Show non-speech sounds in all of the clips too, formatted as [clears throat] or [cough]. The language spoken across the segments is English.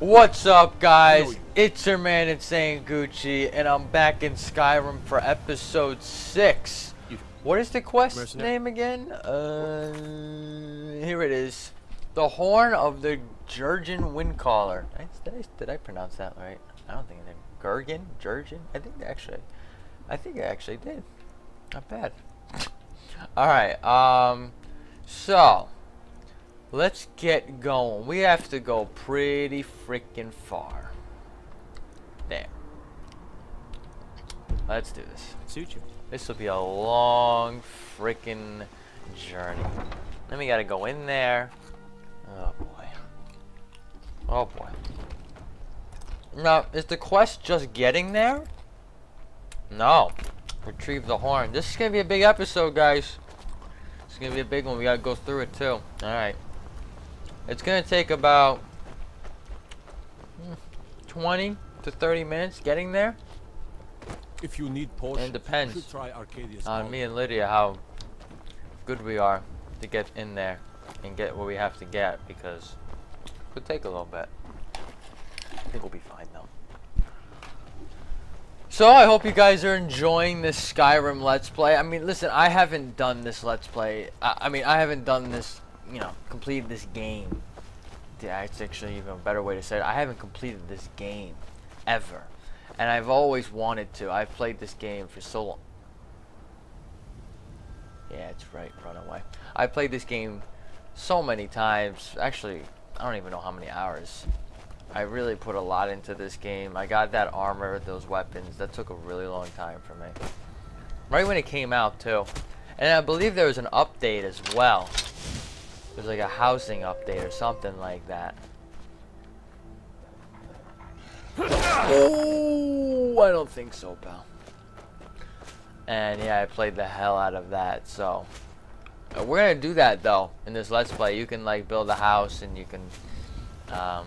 What's up, guys? It's your man Insane Gucci, and I'm back in Skyrim for episode 6. What is the quest Mercenary. name again? Uh, here it is. The Horn of the Jurgen Windcaller. I- Did I, did I pronounce that right? I don't think I did. Gurgen? Jurgen? I think actually. I think I actually did. Not bad. [laughs] Alright, um, so, let's get going. We have to go pretty freaking far. There. Let's do this. Suit you. This will be a long freaking journey. Then we gotta go in there. Oh boy. Oh boy. Now, is the quest just getting there? No. Retrieve the horn. This is gonna be a big episode, guys. It's gonna be a big one. We gotta go through it too. Alright. It's gonna take about hmm, 20 to 30 minutes getting there. If you need Porsche, It depends you should try Arcadia's on me and Lydia how good we are to get in there and get what we have to get because it could take a little bit. I think we'll be fine though. So I hope you guys are enjoying this Skyrim Let's Play. I mean, listen, I haven't done this Let's Play. I, I mean, I haven't done this, you know, completed this game. It's actually even a better way to say it. I haven't completed this game ever. And I've always wanted to. I've played this game for so long. Yeah, it's right. Run away. I played this game so many times. Actually, I don't even know how many hours. I really put a lot into this game. I got that armor, those weapons. That took a really long time for me. Right when it came out, too. And I believe there was an update as well. There's like a housing update or something like that. Oh, I don't think so, pal. And yeah, I played the hell out of that. So uh, we're gonna do that though in this let's play. You can like build a house and you can, um,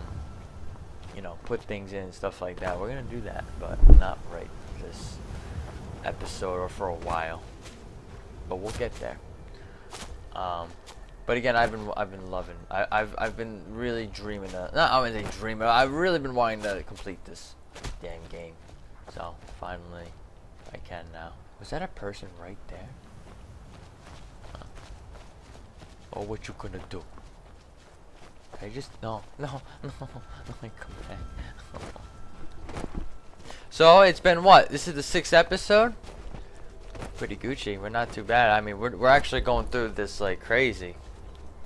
you know, put things in and stuff like that. We're gonna do that, but not right this episode or for a while. But we'll get there. Um, but again, I've been I've been loving. I, I've I've been really dreaming. Of, not wouldn't say dreaming. I've really been wanting to complete this damn game. So finally, I can now. Was that a person right there? Huh. Oh, what you gonna do? I just no [laughs] [laughs] no no no come back. [laughs] so it's been what? This is the sixth episode. Pretty Gucci. We're not too bad. I mean, we're we're actually going through this like crazy.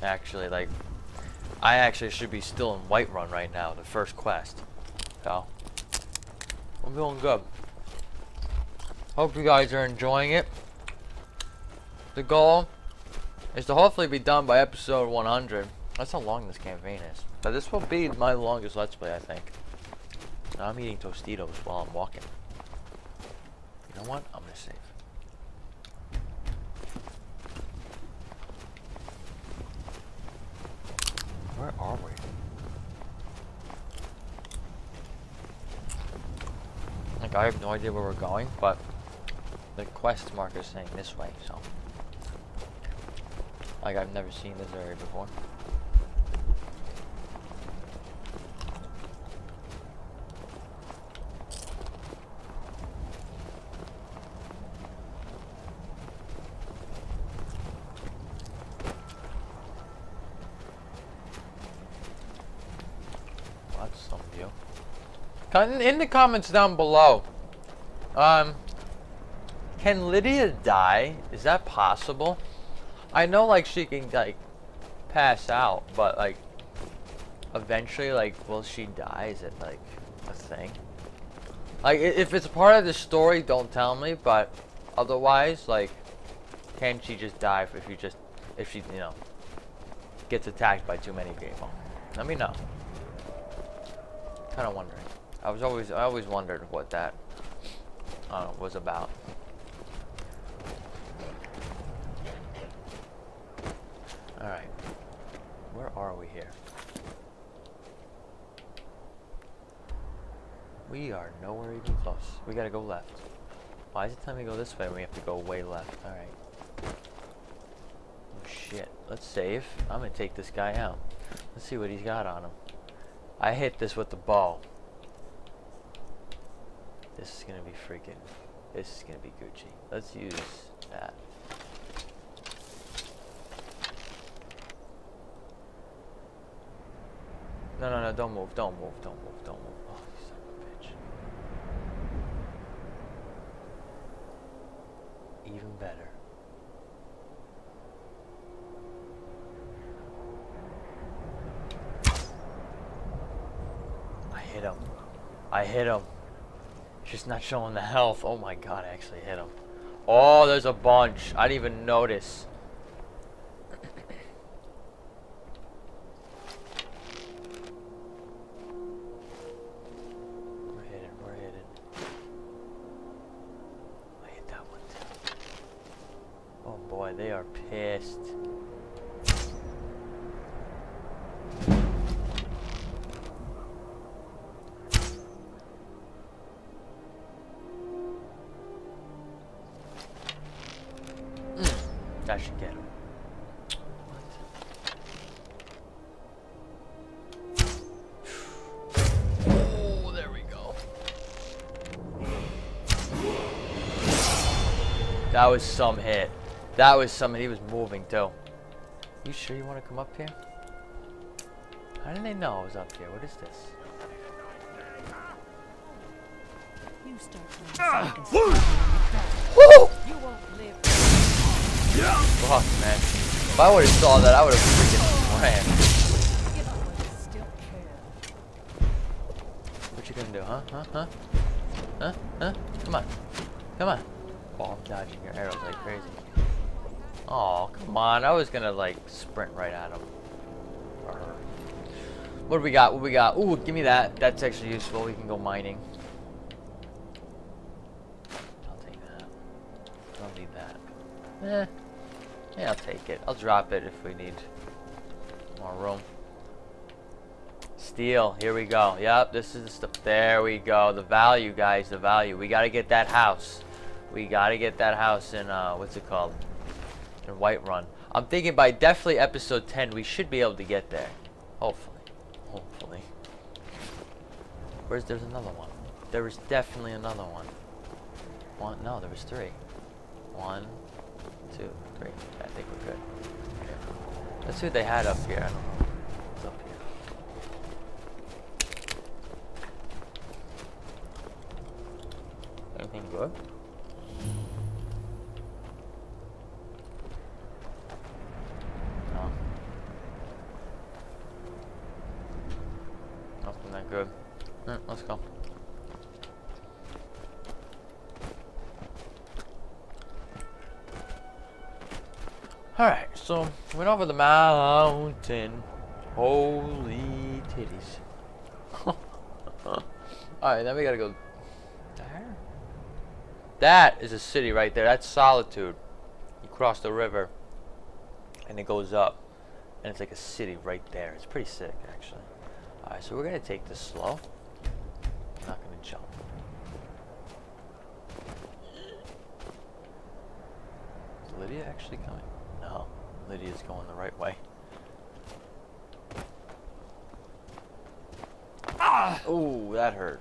Actually, like I actually should be still in Whiterun right now, the first quest. So we're doing good. Hope you guys are enjoying it. The goal is to hopefully be done by episode 100. That's how long this campaign is. But this will be my longest Let's Play, I think. Now I'm eating Tostitos while I'm walking. You know what? I'm gonna save. Where are we? Like, I have no idea where we're going, but the quest marker is saying this way, so. Like, I've never seen this area before. Well, that's some view. Con- In the comments down below, um, can Lydia die? Is that possible? I know, like, she can, like, pass out, but, like, eventually, like, will she die? Is it, like, a thing? Like, if it's part of the story, don't tell me, but otherwise, like, can she just die if you just, if she, you know, gets attacked by too many people? Let me know. Kind of wondering. I was always, I always wondered what that uh, was about. All right, where are we here? We are nowhere even close. We gotta go left. Why is it telling me to go this way when we have to go way left? All right. Oh shit. Let's save. I'm gonna take this guy out. Let's see what he's got on him. I hit this with the bow. This is gonna be freaking. This is gonna be Gucci. Let's use that. No, no, no, don't move, don't move, don't move, don't move. Oh, you son of a bitch. Even better. I hit him. I hit him. Not showing the health. Oh my god, I actually hit him. Oh, there's a bunch. I didn't even notice. Was some hit. That was some. He was moving too. You sure you want to come up here? How did they know I was up here? What is this? You start ah, doing so Woo! You won't live. Fuck, man. If I would have saw that, I would have freaking ran. Give up when you still care. What you gonna do, huh? Huh? Huh? Huh? Huh? Come on. Come on. Oh, I'm dodging your arrows like crazy. Oh, come on. I was gonna, like, sprint right at him. What do we got? What do we got? Ooh, give me that. That's actually useful. We can go mining. I'll take that. I'll need that. Eh. Yeah, I'll take it. I'll drop it if we need more room. Steel, here we go. Yep, this is the stuff. There we go. The value, guys, the value. We gotta get that house. We gotta get that house in, uh, what's it called? In Whiterun. I'm thinking by definitely episode 10, we should be able to get there. Hopefully. Hopefully. Where's, there's another one. There was definitely another one. One, no, there was three. One, two, three. I think we're good. Let's see what they had up here. I don't know. What's up here? Anything good? No. That good. Alright, let's go. Alright, so went over the mountain. Holy titties. [laughs] Alright, then we gotta go there. That is a city right there. That's Solitude. You cross the river and it goes up. And it's like a city right there. It's pretty sick, actually. Alright, so we're gonna take this slow. I'm not gonna jump. Is Lydia actually coming? No. Lydia's going the right way. Ah! Ooh, that hurt.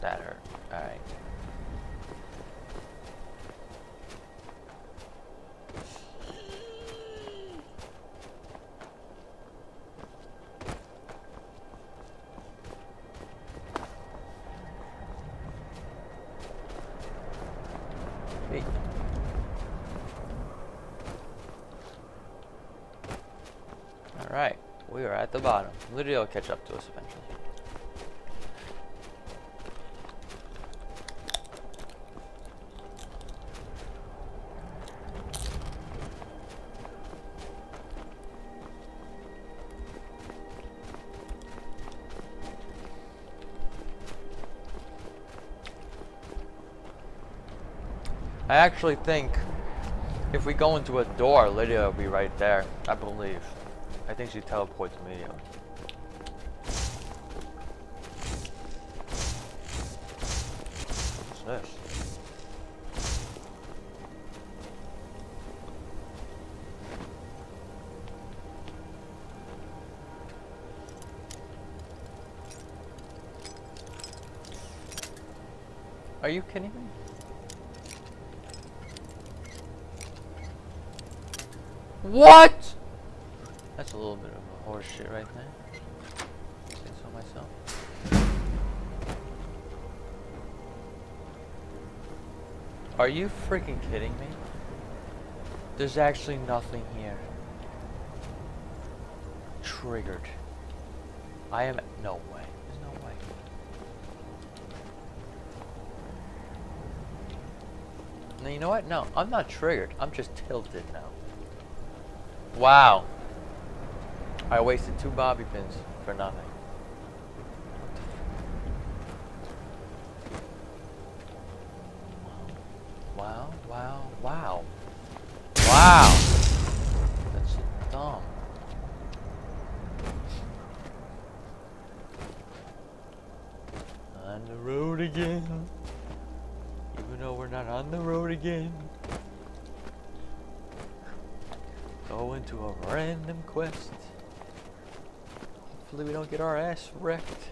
That hurt. Alright. Hey. Alright, we are at the Lydia will catch up to us eventually. I actually think if we go into a door, Lydia will be right there. I believe. I think she teleports immediately. Are you kidding me? What? That's a little bit of a horse shit right there. Say so myself. Are you freaking kidding me? There's actually nothing here. Triggered. I am no way. No, you know what? No, I'm not triggered. I'm just tilted now. Wow. I wasted two bobby pins for nothing. Wow, wow, wow. Wow. That's dumb. On the road again. Even though we're not on the road again. Going to a random quest. Hopefully we don't get our ass wrecked.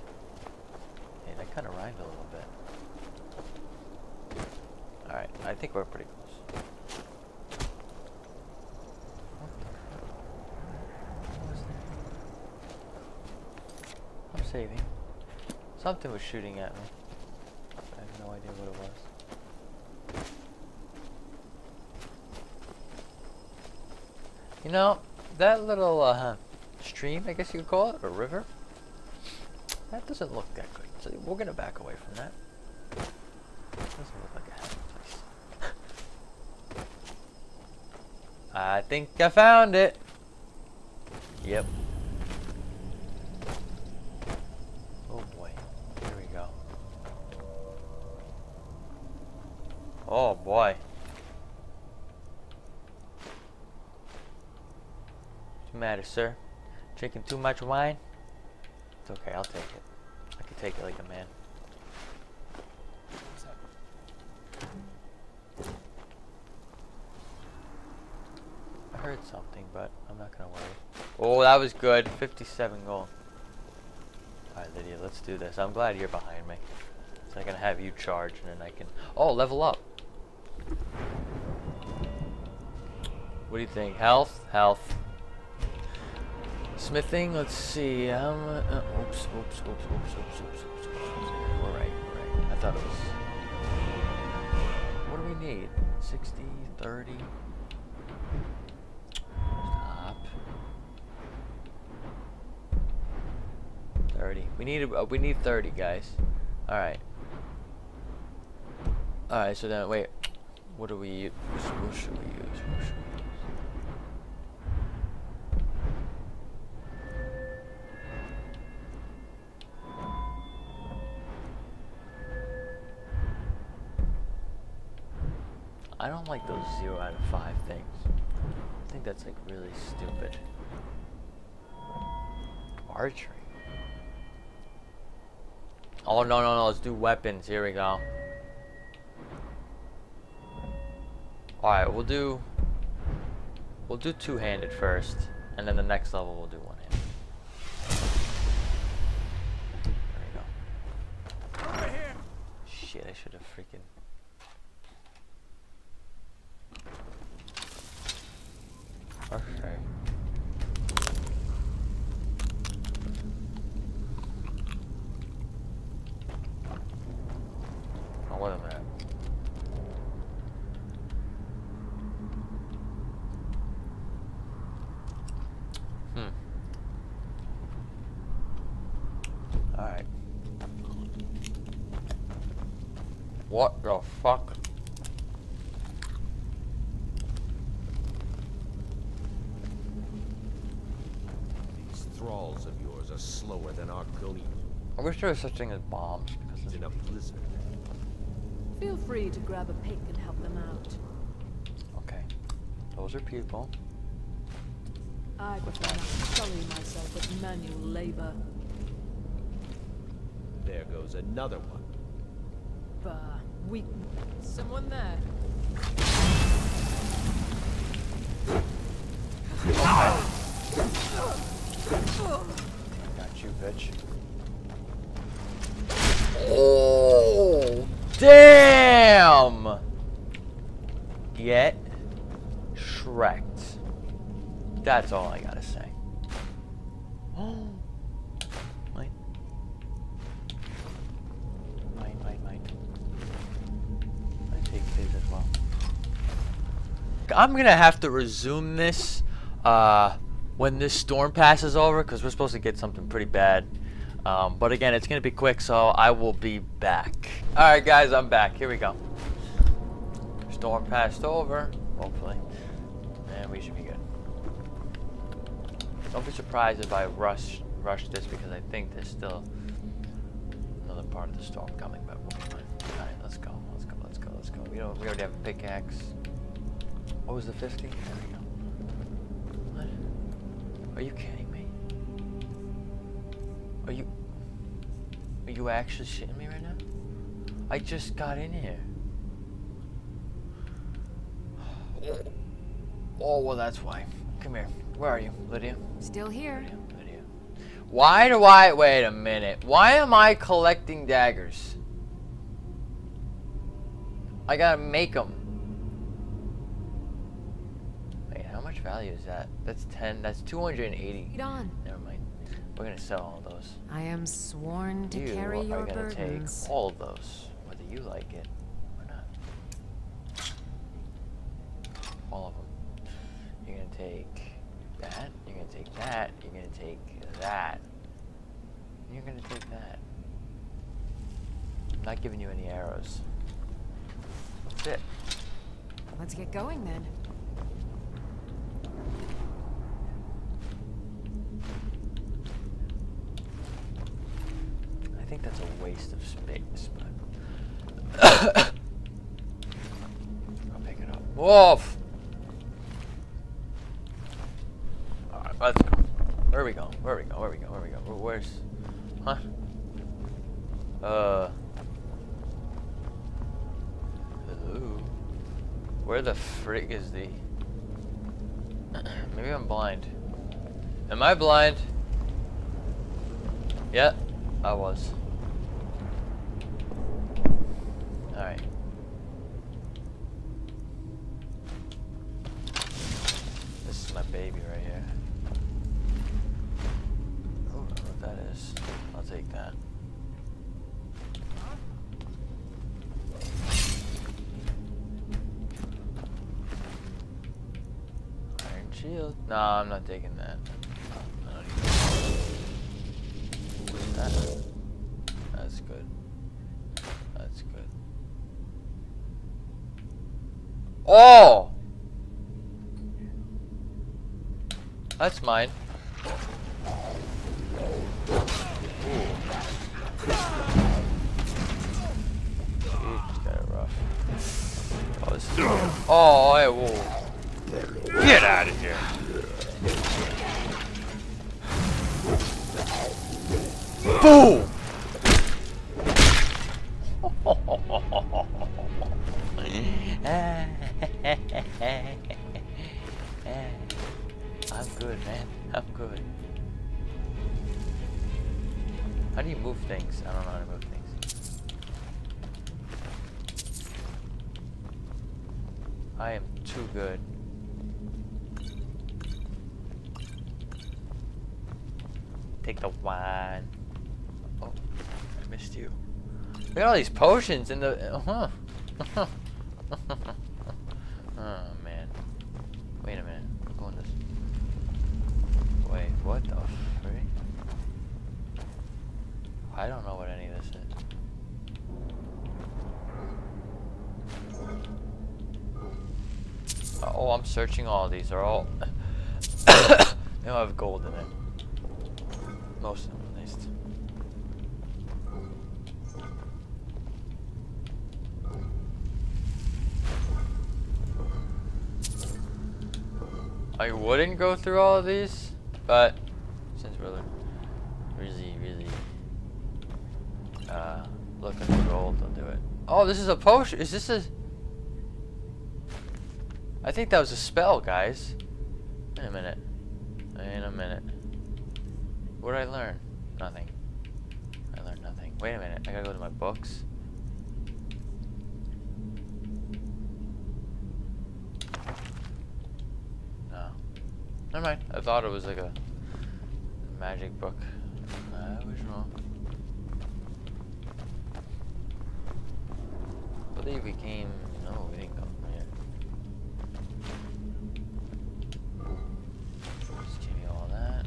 Hey, that kind of rhymed a little bit. Alright, I think we're pretty close. What the fuck? What was that? I'm saving. Something was shooting at me. I have no idea what it was. You know, that little uh, stream, I guess you could call it, or river, that doesn't look that good. So we're gonna back away from that. Doesn't look like a happy place. [laughs] I think I found it. Yep. Oh boy. Here we go. Oh boy. Sir? Drinking too much wine? It's okay, I'll take it. I can take it like a man. I heard something, but I'm not gonna worry. Oh, that was good. 57 gold. Alright, Lydia, let's do this. I'm glad you're behind me. So I can have you charge and then I can... Oh, level up. What do you think? Health? Health. Smithing, let's see. Um, uh, oops, oops, oops, oops, oops, oops, oops, oops. We're right, we're right. I thought it was... What do we need? 60, 30... Stop. 30. We need uh, we need 30 guys. All right. All right. So then wait. What do we use? What should we use? What should we use? I don't like those zero out of five things. I think that's like really stupid. Archery. Oh no no no! Let's do weapons. Here we go. All right, we'll do. We'll do two-handed first, and then the next level we'll do one-handed. There we go. Shit! I should have freaking. Okay. Oh, wait a minute. Hmm. Alright. What the fuck? These thralls of yours are slower than our Gully. I wish there was such thing as bombs. Because He's it's- in a blizzard. Feel free to grab a pick and help them out. okay. Those are people. I prefer not to sully myself with manual labor. There goes another one. Bah, we... Someone there. Got you, bitch. Oh, damn! Get shreked. That's all I gotta say. [gasps] I'm gonna have to resume this, uh, when this storm passes over, because we're supposed to get something pretty bad. Um, but again, it's gonna be quick, so I will be back. All right, guys, I'm back. Here we go. Storm passed over, hopefully, and we should be good. Don't be surprised if I rush rush this because I think there's still another part of the storm coming, but we'll be fine. All right, let's go, let's go, let's go, let's go. We don't. We already have a pickaxe. What was the 50? There we go. What? Are you kidding? Are you... Are you actually shitting me right now? I just got in here. [sighs] Oh, well, that's why. Come here. Where are you, Lydia? Still here. Lydia, Lydia. Why do I... Wait a minute. Why am I collecting daggers? I gotta make them. Wait, how much value is that? That's 10. That's 280. Lead on. Never mind. We're gonna sell all those. I am sworn to you carry are gonna burdens. take all of those, whether you like it or not. All of them. You're gonna take that. You're gonna take that. You're gonna take that. You're gonna take that. I'm not giving you any arrows. That's it. Let's get going then. I think that's a waste of space, but [coughs] I'll pick it up. Wolf. All right, let's go. Where we go? Where we go? Where we go? Where we go? Where, where's? Huh? Uh. Hello. Where the frig is the? [coughs] Maybe I'm blind. Am I blind? Yeah, I was. Oh! That's mine. Oh, hey, whoa. Get out of here. Boom! Good. How do you move things? I don't know how to move things. I am too good. Take the wine. Oh, I missed you. Look at all these potions in the. Uh huh. oh man. Wait a minute. I'm going this. Wait, what the frick? I don't know what any of this is. Oh, I'm searching all these. They're all. [coughs] they all have gold in it. Most of them, at least. I wouldn't go through all of these, but since we're really, really uh, looking for gold, I'll do it. Oh, this is a potion. Is this a? I think that was a spell, guys. Wait a minute. Wait a minute. What did I learn? Nothing. I learned nothing. Wait a minute. I gotta go to my books. No. Never mind. I thought it was like a magic book. I was wrong. I believe we came. No, we didn't come from here. Just give you all that.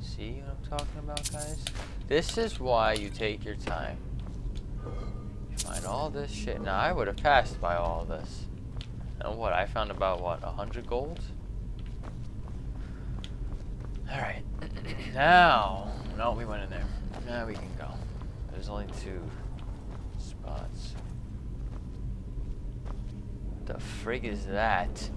See what I'm talking about, guys? This is why you take your time. You find all this shit. Now, I would have passed by all this. And what? I found about, what, a hundred gold? Alright. [clears throat] now, no, we went in there. Now we can go. There's only two spots. What the frig is that?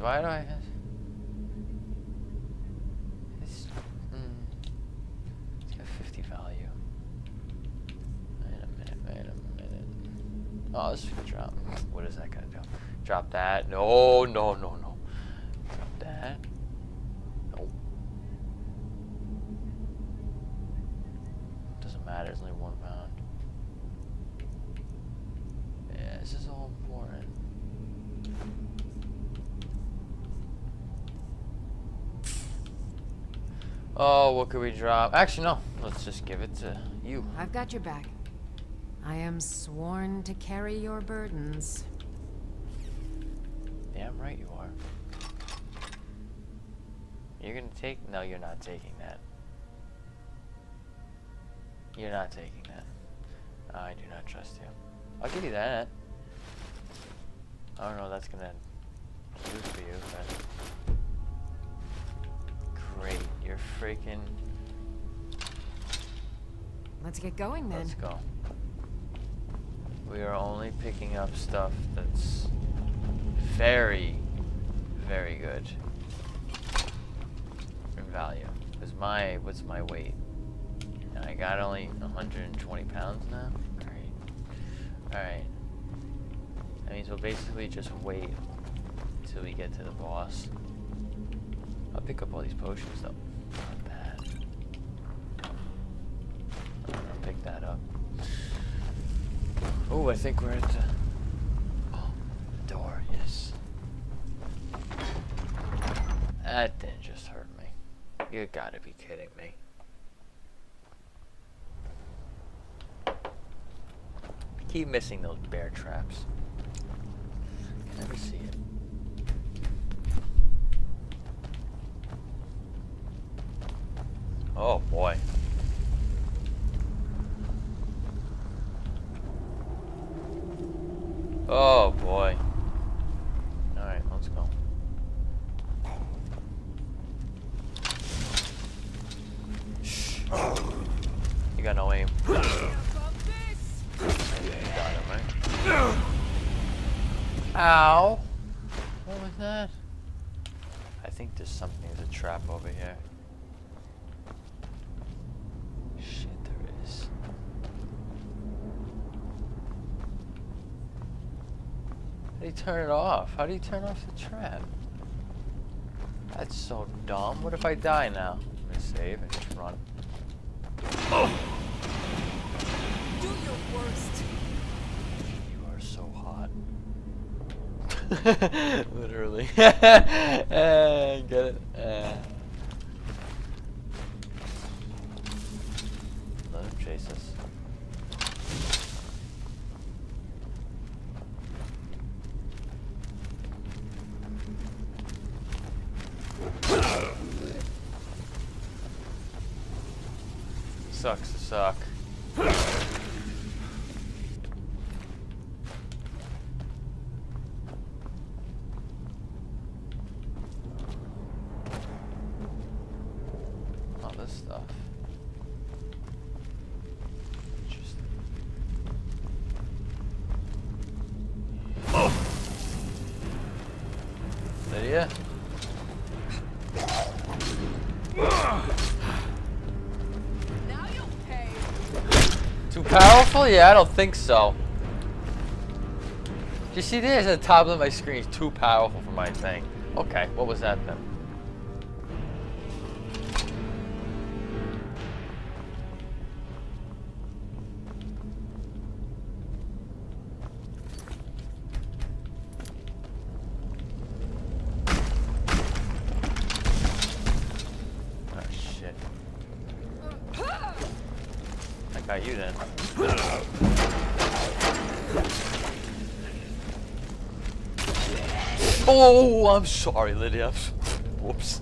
Why do I have? It's, mm, it's got 50 value. Wait a minute, wait a minute. Oh, this is gonna drop. What is that gonna do? Drop that? No, no, no, no. Drop that. Nope. Doesn't matter, it's only one pound. Yeah, this is all important. Oh, what could we drop? Actually, no. Let's just give it to you. I've got your back. I am sworn to carry your burdens. Damn right you are. You're gonna take? No, you're not taking that. You're not taking that. I do not trust you. I'll give you that. I don't know that's gonna do for you, but freaking. Let's get going then. Let's go. We are only picking up stuff that's very, very good in value. Because my, what's my weight? I got only 120 pounds now? Great. Alright. That means we'll basically just wait until we get to the boss. I'll pick up all these potions though. I think we're at the oh, door. Yes. That didn't just hurt me. You gotta be kidding me. Keep missing those bear traps. See it. Oh boy. Oh boy. Alright, let's go. Shh. You got no aim. You got him, right? Ow! What was that? I think there's something, there's a trap over here. Shit, there is. How do you turn it off? How do you turn off the trap? That's so dumb. What if I die now? I'm gonna save and just run. Oh! Do your worst. You are so hot. [laughs] Literally. uh, [laughs] get it? Uh. Let him chase us. Yeah, I don't think so. You see this at the top of my screen is too powerful for my thing. Okay, what was that then? You then. Oh, I'm sorry, Lydia. Whoops.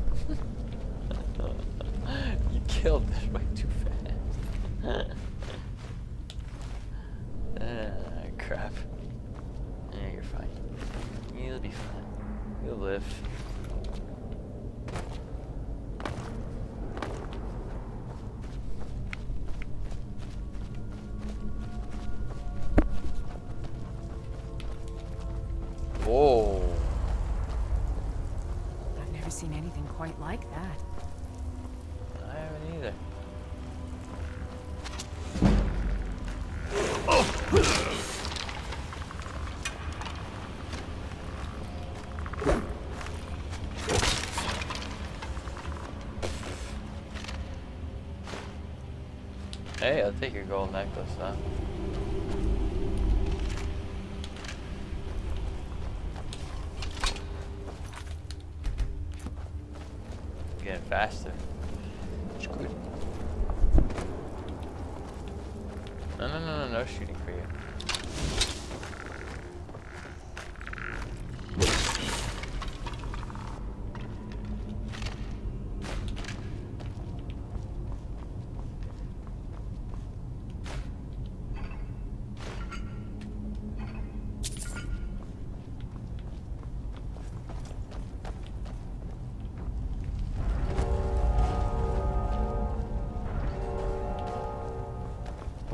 Take your gold necklace, huh?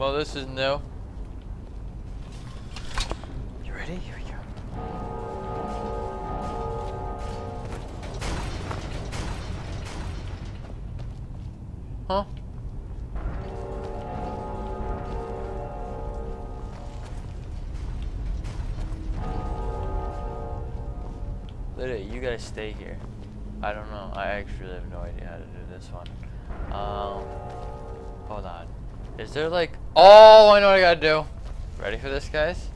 Well, this is new. You ready? Here we go. Huh? Lydia, you gotta stay here. I don't know. I actually have no idea how to do this one. Um, hold on. Is there like... Oh, I know what I gotta do. Ready for this, guys?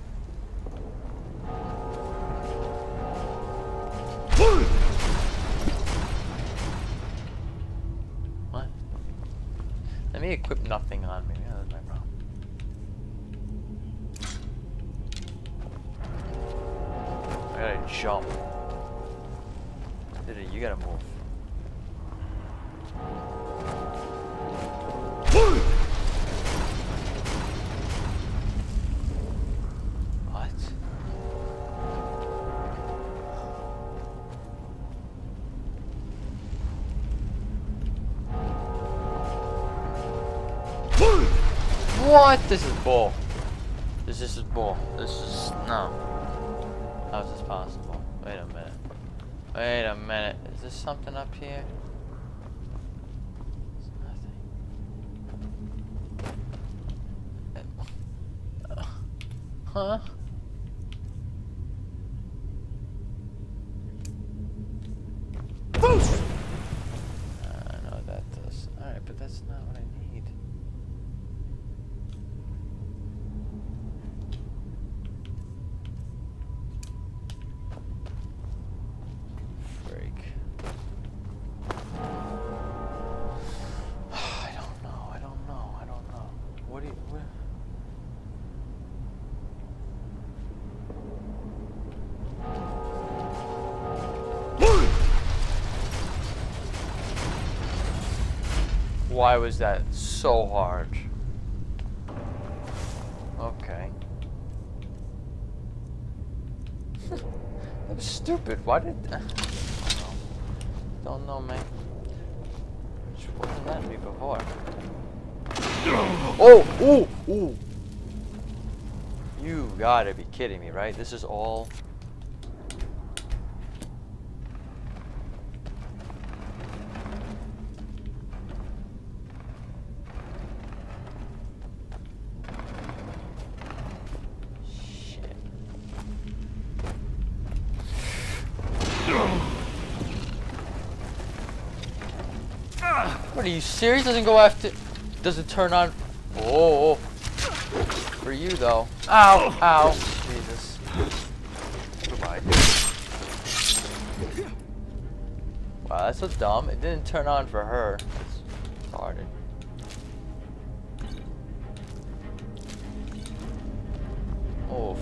Huh? Why was that so hard? Okay. that was stupid. Why did... I don't know. Man. Which wasn't letting me before. Oh! Ooh! Ooh! You gotta be kidding me, right? This is all... you serious? Doesn't go after. Doesn't turn on. Oh. For you though. Ow! Ow! Jesus. Goodbye. Wow, that's so dumb. It didn't turn on for her. It's retarded. Oof.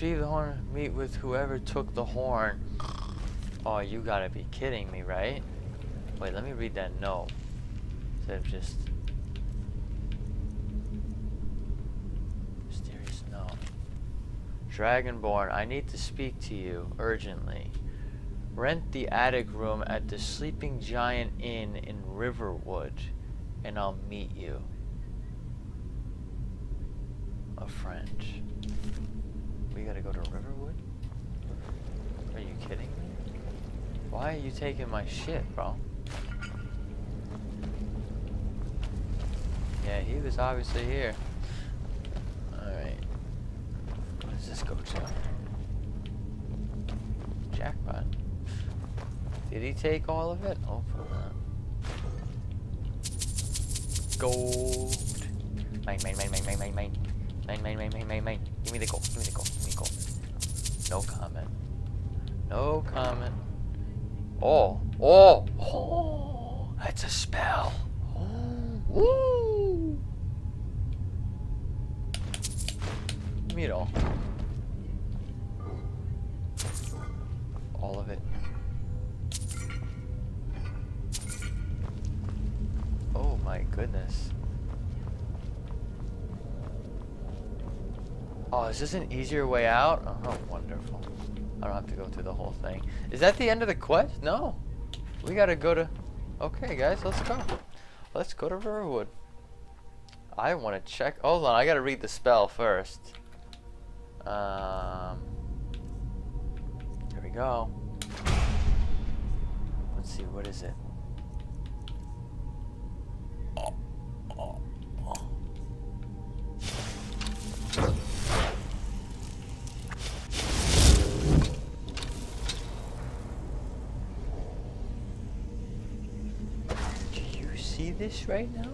Retrieve the horn. Meet with whoever took the horn. Oh, you gotta be kidding me, right? Wait, let me read that note. Instead of just... Mysterious note. Dragonborn, I need to speak to you, urgently. Rent the attic room at the Sleeping Giant Inn in Riverwood, and I'll meet you. A friend. We gotta go to Riverwood? Are you kidding me? Why are you taking my shit, bro? Yeah, he was obviously here. Alright. What does this go to? Jackpot. Did he take all of it? Oh, Hopefully not. Gold. Mine, mine, mine, mine, mine, mine, mine. Mine, mine, mine, mine, mine, mine. Give me the gold. Give me the gold. Give me the gold. No comment. No comment. Oh. Oh. Oh. That's a spell. Oh. Woo. Give me it all. All of it. Oh my goodness. Oh, is this an easier way out? Oh, wonderful. I don't have to go through the whole thing. Is that the end of the quest? No. We gotta go to... Okay, guys, let's go. Let's go to Riverwood. I want to check... Hold on, I gotta read the spell first. Um... Here we go. Let's see, what is it? Right now?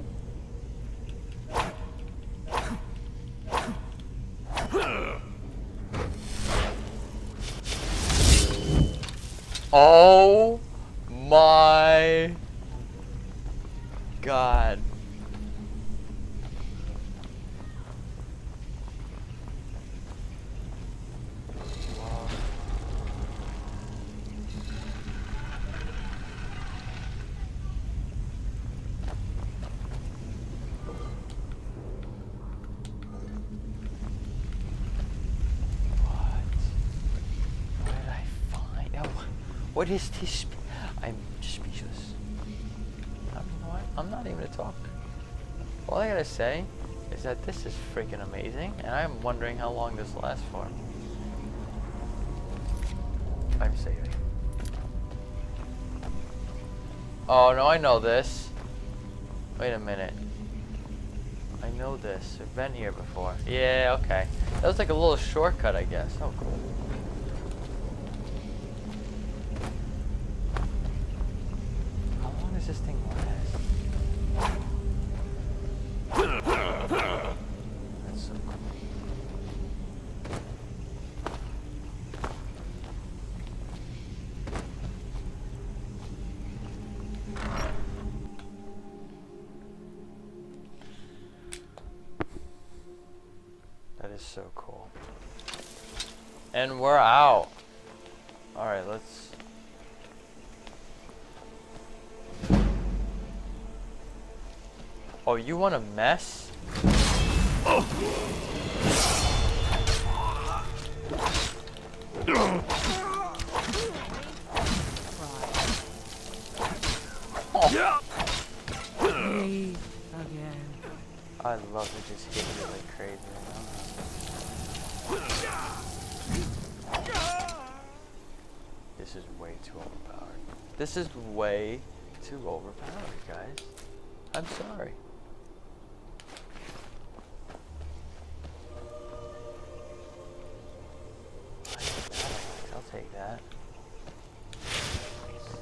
Oh my god. What? What did I find? Oh, what is this? I'm speechless. I'm, not even gonna talk. All I gotta say is that this is freaking amazing, and I'm wondering how long this lasts for. I'm saving. Oh no, I know this. Wait a minute. I know this. I've been here before. Yeah, okay. That was like a little shortcut, I guess. Oh, cool. Want to mess? I love to just hit you like crazy. This is way too overpowered. This is way too overpowered, guys. I'm sorry.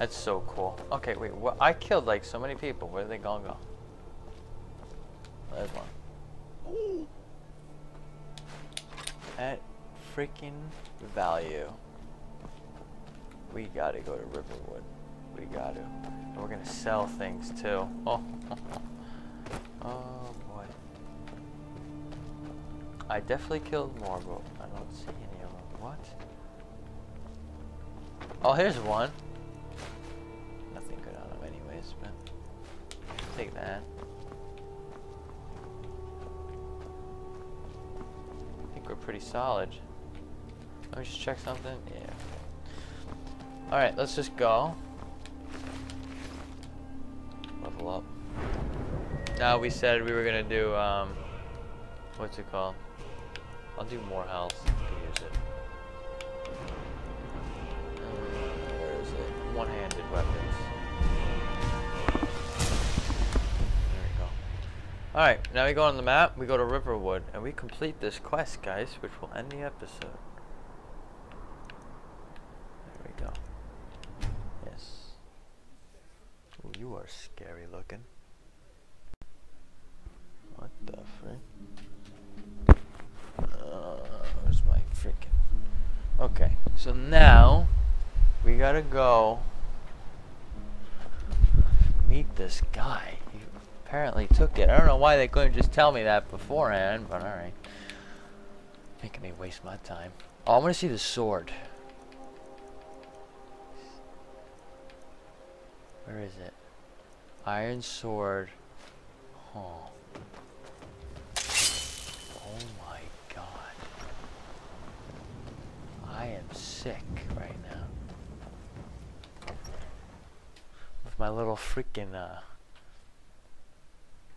That's so cool. Okay, wait. What? I killed like so many people. Where are they gonna go? There's one. At freaking value. We gotta go to Riverwood. We gotta. And we're gonna sell things too. [laughs] Oh, [laughs] oh boy. I definitely killed more, but I don't see any of them. What? Oh, here's one. Take that. I think we're pretty solid. Let me just check something. Yeah. Alright, let's just go. Level up. Now we said we were gonna do um what's it called? I'll do more health. Uh, where is it? One-handed weapons. Alright, now we go on the map, we go to Riverwood, and we complete this quest, guys, which will end the episode. There we go. Yes. Ooh, you are scary looking. What the frick? Uh, where's my freaking... Okay, so now we gotta go meet this guy. Apparently took it. I don't know why they couldn't just tell me that beforehand, but alright. Making me waste my time. Oh, I want to see the sword. Where is it? Iron sword. Oh. Oh my god. I am sick right now. With my little freaking uh,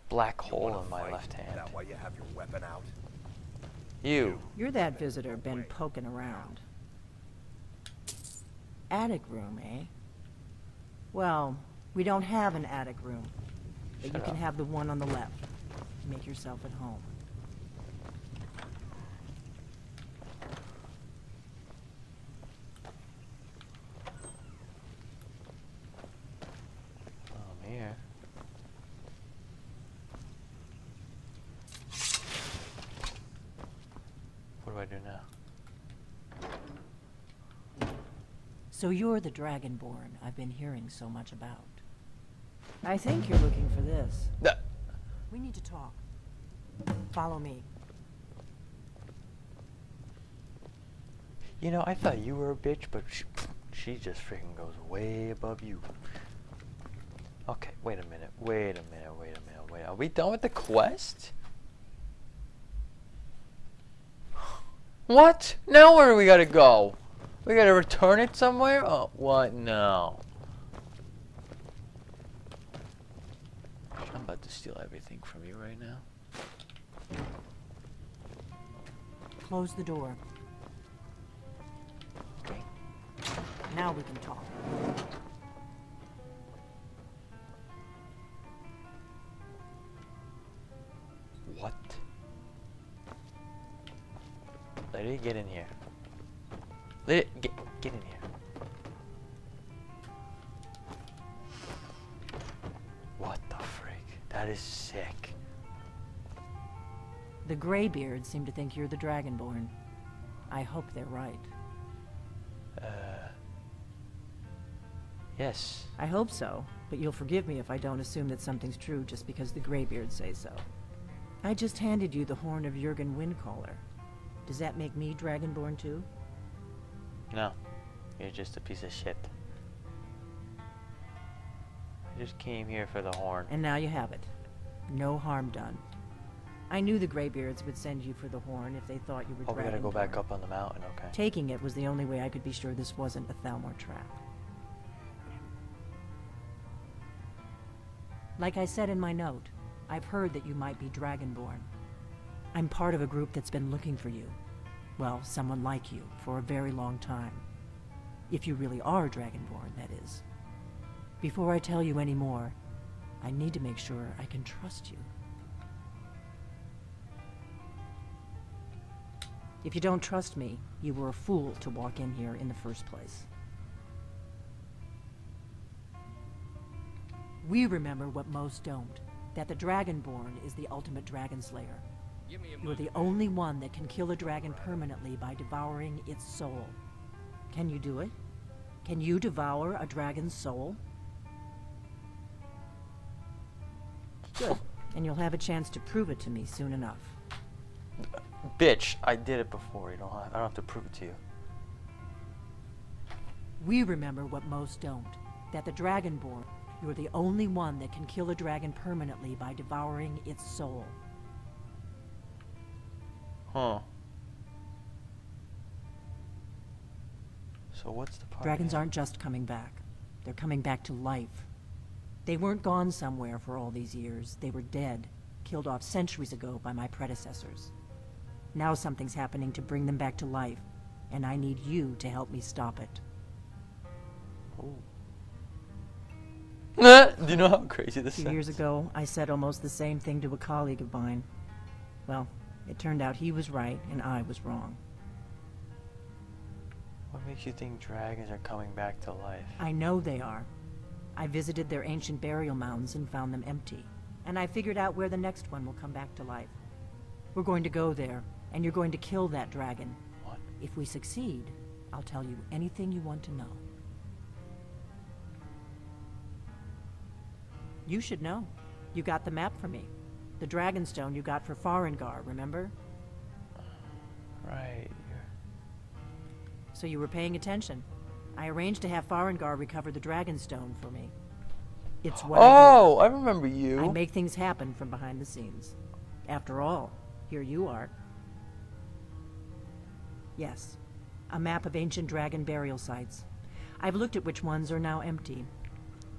black hole in my left hand. That why you have your weapon out? You. You're that visitor been poking around. Attic room, eh? Well, we don't have an attic room. But you Shut can have the one on the left. Make yourself at home. Oh, I'm here. What do I do now? So you're the Dragonborn I've been hearing so much about. I think you're looking for this. Th- We need to talk. Follow me. You know, I thought you were a bitch, but she, she just freaking goes way above you. Okay, wait a minute, wait a minute, wait a minute, wait. Are we done with the quest? What? Now where do we gotta go? We gotta return it somewhere? Oh, what? No. I'm about to steal everything from you right now. Close the door. Okay. Now we can talk. Let it get in here. Let it get get in here. What the freak? That is sick. The Greybeards seem to think you're the Dragonborn. I hope they're right. Uh. Yes. I hope so, but you'll forgive me if I don't assume that something's true just because the Greybeards say so. I just handed you the horn of Jurgen Windcaller. Does that make me Dragonborn too? No. You're just a piece of shit. I just came here for the horn. And now you have it. No harm done. I knew the Greybeards would send you for the horn if they thought you were Oh, we gotta go back up on the mountain, okay. Taking it was the only way I could be sure this wasn't a Thalmor trap. Like I said in my note, I've heard that you might be Dragonborn. I'm part of a group that's been looking for you. Well, someone like you, for a very long time. If you really are Dragonborn, that is. Before I tell you any more, I need to make sure I can trust you. If you don't trust me, you were a fool to walk in here in the first place. We remember what most don't that the Dragonborn is the ultimate dragon slayer. You're the only one that can kill a dragon permanently by devouring its soul. Can you do it? Can you devour a dragon's soul? Good. And you'll have a chance to prove it to me soon enough. Bitch, I did it before. You don't have, I don't have to prove it to you. We remember what most don't that the Dragonborn, you're the only one that can kill a dragon permanently by devouring its soul. Huh. So what's the part? Dragons aren't just coming back, they're coming back to life. They weren't gone somewhere for all these years, they were dead, killed off centuries ago by my predecessors. Now something's happening to bring them back to life, and I need you to help me stop it. Oh. [laughs] Do you know how crazy A this few sounds? years ago, I said almost the same thing to a colleague of mine. Well, it turned out he was right and I was wrong. What makes you think dragons are coming back to life? I know they are. I visited their ancient burial mounds and found them empty. And I figured out where the next one will come back to life. We're going to go there, and you're going to kill that dragon. What? If we succeed, I'll tell you anything you want to know. You should know. You got the map for me. The Dragonstone you got for Farengar, remember? Right. So you were paying attention. I arranged to have Farengar recover the Dragonstone for me. It's what I do. Oh, I remember you. I make things happen from behind the scenes. After all, here you are. Yes, a map of ancient dragon burial sites. I've looked at which ones are now empty.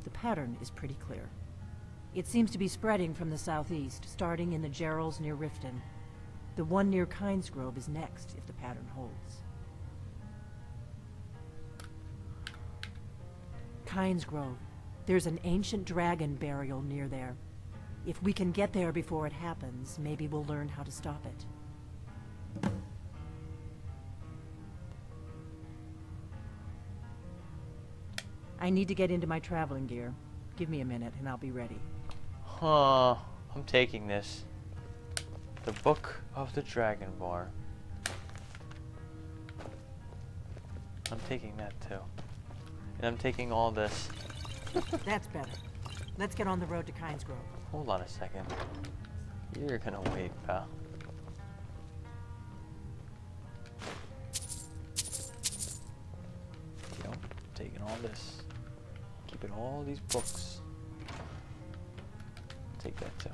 The pattern is pretty clear. It seems to be spreading from the southeast, starting in the Jeralls near Riften. The one near Kynesgrove is next, if the pattern holds. Kynesgrove. There's an ancient dragon burial near there. If we can get there before it happens, maybe we'll learn how to stop it. I need to get into my traveling gear. Give me a minute and I'll be ready. Huh. I'm taking this. The Book of the Dragonborn. I'm taking that too. And I'm taking all this. [laughs] That's better. Let's get on the road to Kynesgrove. Hold on a second. You're gonna wait, pal. Yep, taking all this. Keeping all these books. Take that too.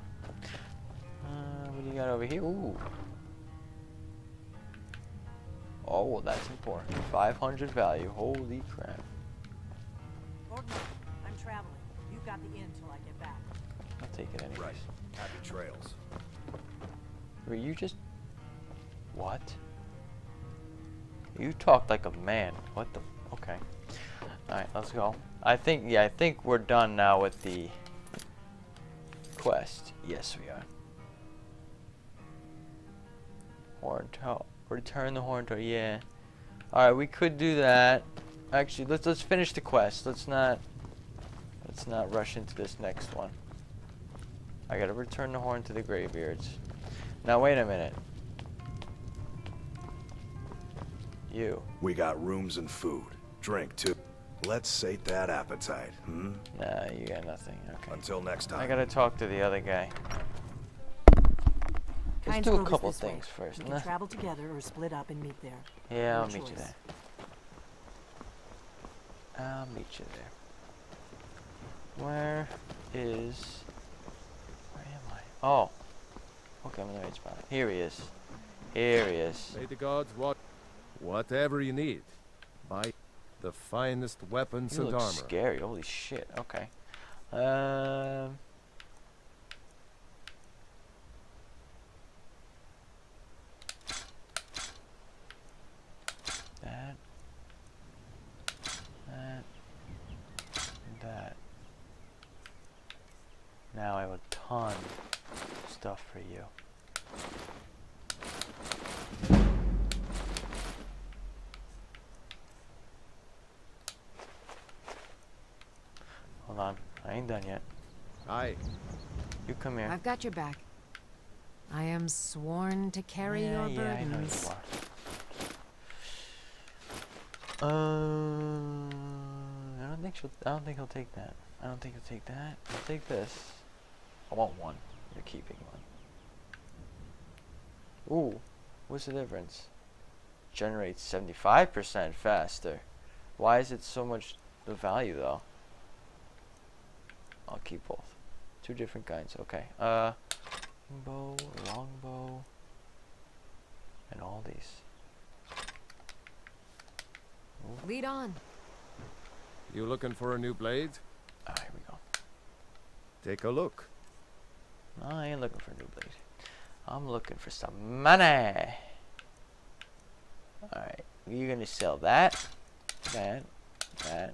Uh, what do you got over here? Ooh. Oh, well, that's important. 500 value. Holy crap. I'm traveling. You've got the inn till I get back. I'll take it anyways. Right. Happy trails. Were you just... What? You talked like a man. What the... Okay. Alright, let's go. I think, yeah, I think we're done now with the quest. Yes, we are. Horn. Return the horn to yeah. All right, we could do that. Actually, let's let's finish the quest. Let's not let's not rush into this next one. I gotta return the horn to the Greybeards. Now wait a minute. You. We got rooms and food. Drink, too. Let's sate that appetite, hmm? Nah, you got nothing. Okay. Until next time. I gotta talk to the other guy. Let's Heinz do a couple this way. things first. We Nah. can travel together or split up and meet there. Yeah, Your I'll meet you there. I'll meet you there. Where is... Where am I? Oh. Okay, I'm in the right spot. Here he is. Here he is. May the gods what whatever you need. Buy the finest weapons You and look armor. scary. Holy shit. Okay. Um... That. That. and That. Now I have a ton of stuff for you. Hold on. I ain't done yet. Aye. You come here. I've got your back. I am sworn to carry yeah, your yeah, I know you burdens. Uh, I don't think she'll. I don't think he'll take that. I don't think he'll take that. He'll take this. I want one. You're keeping one. Ooh, what's the difference? Generates 75% faster. Why is it so much the value though? I'll keep both. Two different kinds. Okay. Uh, bow, longbow, and all these. Lead on. You looking for a new blade? Ah, here we go. Take a look. No, I ain't looking for a new blade. I'm looking for some money. Alright, you're gonna sell that, that, that,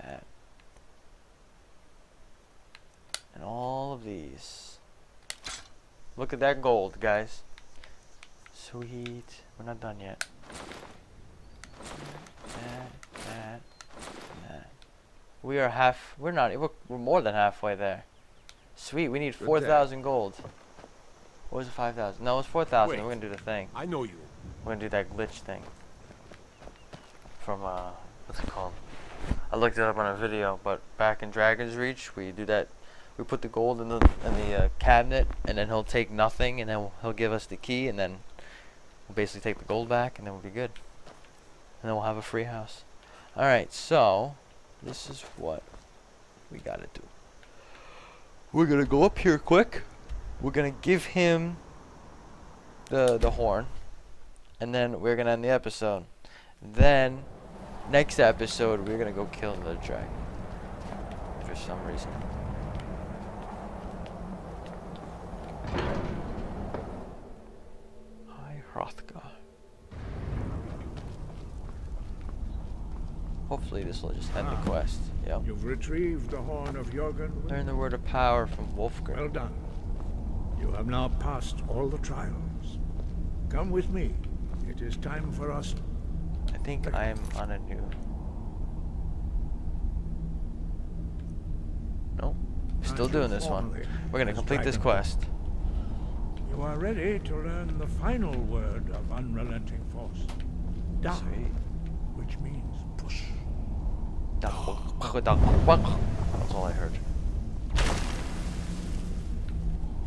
that, and all of these. Look at that gold, guys. Sweet. We're not done yet. That, that, that. We are half. We're not. We're, we're more than halfway there. Sweet. We need Good four day. thousand gold. What was it? Five thousand. No, it was four thousand. We're gonna do the thing. I know you. We're gonna do that glitch thing. From uh, what's it called? I looked it up on a video, but back in Dragon's Reach, we do that. We put the gold in the in the uh, cabinet, and then he'll take nothing, and then he'll give us the key, and then we'll basically take the gold back, and then we'll be good. And then we'll have a free house. All right, so this is what we gotta do. We're gonna go up here quick. We're gonna give him the the horn, and then we're gonna end the episode. Then next episode we're gonna go kill the dragon for some reason. High Hrothgar. Hopefully this will just end the Ah. quest. Yep. You've retrieved the horn of Jurgen. Learn the word of power from Wulfgar. Well done. You have now passed all the trials. Come with me. It is time for us. I think I am on a new. No, still doing this one. We're gonna complete this quest. You are ready to learn the final word of unrelenting force. Da, which means push. That's all I heard.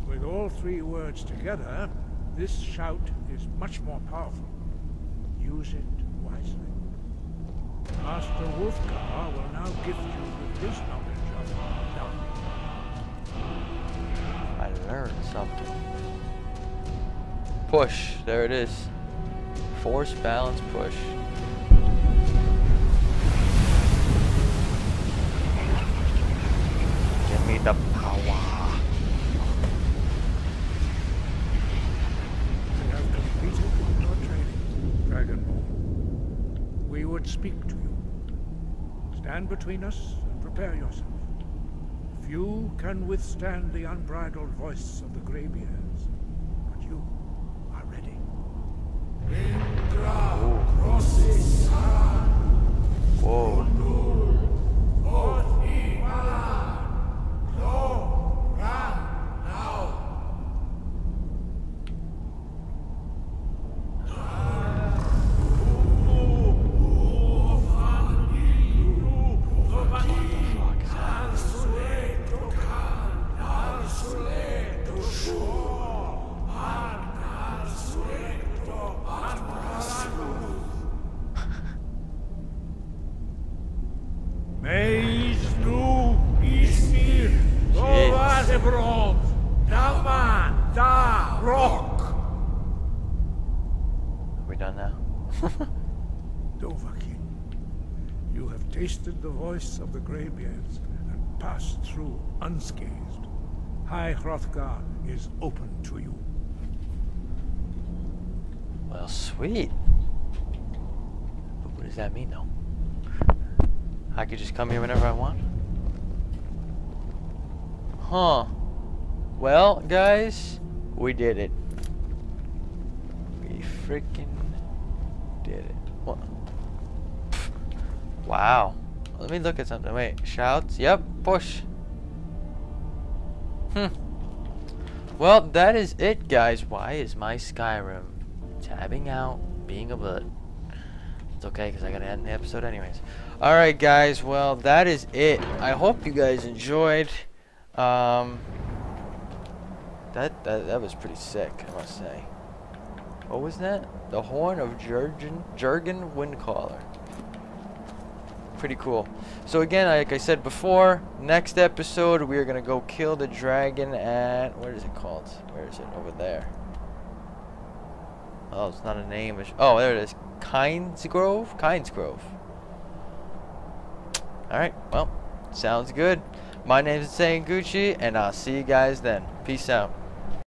With all three words together, this shout is much more powerful. Use it wisely. Master Wulfgar will now gift you with his knowledge of. I learned something. Push. There it is. Force, balance, push. Give me the power. You have completed your training, Dragonborn. We would speak to you. Stand between us and prepare yourself. Few can withstand the unbridled voice of the Greybeards, but you are ready. Whoa. Meis nu ismir, Ovadebron, Daman, Da, Rock. Are we done now? [laughs] Dovahkiin, you have tasted the voice of the Greybeards and passed through unscathed. High Hrothgar is open to you. Well, sweet. But what does that mean, though? I could just come here whenever I want? Huh. Well, guys, we did it. We freaking did it. What? Wow. Let me look at something. Wait, shouts? Yep, push. Hmm. Well, that is it, guys. Why is my Skyrim tabbing out, being a butt? Okay, because I gotta end the episode anyways. Alright, guys. Well, that is it. I hope you guys enjoyed. Um, that, that, that was pretty sick, I must say. What was that? The Horn of Jurgen, Jurgen Windcaller. Pretty cool. So again, like I said before, next episode we are going to go kill the dragon at... What is it called? Where is it? Over there. Oh, it's not a name. Oh, there it is. Kynesgrove? Kynesgrove. Alright, well, sounds good. My name is Insane Gucci, and I'll see you guys then. Peace out.